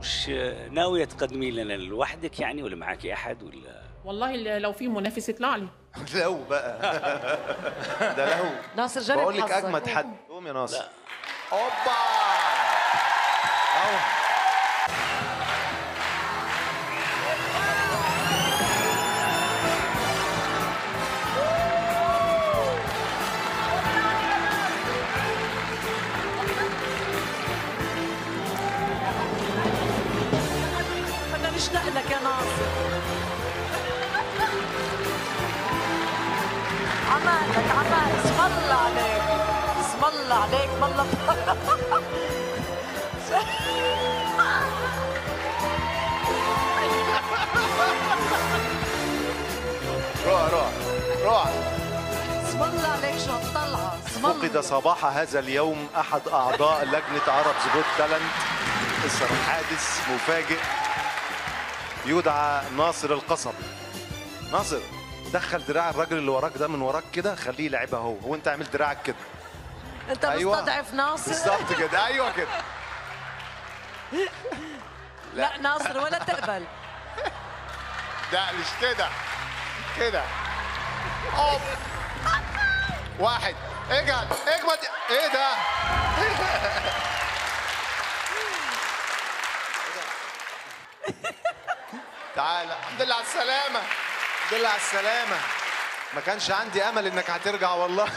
مش ناوية تقدمي لنا لوحدك يعني ولا معاكي أحد ولا؟ والله لو في منافس يطلع لي. لو بقى. ده لو. ناصر جرب بقول لك. أجمد حد. قوم يا ناصر. لا. أوبا! بدنا نشتاق لك يا ناصر. عمالك عمال. اسم الله عليك. اسم الله عليك والله روح روح روح. اسم الله عليك شو هالطلعة؟ اسم الله. فقد صباح هذا اليوم أحد أعضاء لجنة عرب زبوت تالنت اثر حادث مفاجئ. يدعى ناصر القصبي ناصر دخل دراع الراجل اللي وراك ده من وراك كده خليه يلعبها هو هو انت عامل دراعك كده. انت أيوة. مستضعف ناصر. بالظبط كده. أيوه كده. لا ناصر ولا تقبل. لا مش كده. كده. أوب. واحد. اجعل اجمد إيه ده؟ تعالى الحمد لله على السلامة. الحمد لله على السلامة. ما كانش عندي أمل إنك هترجع والله.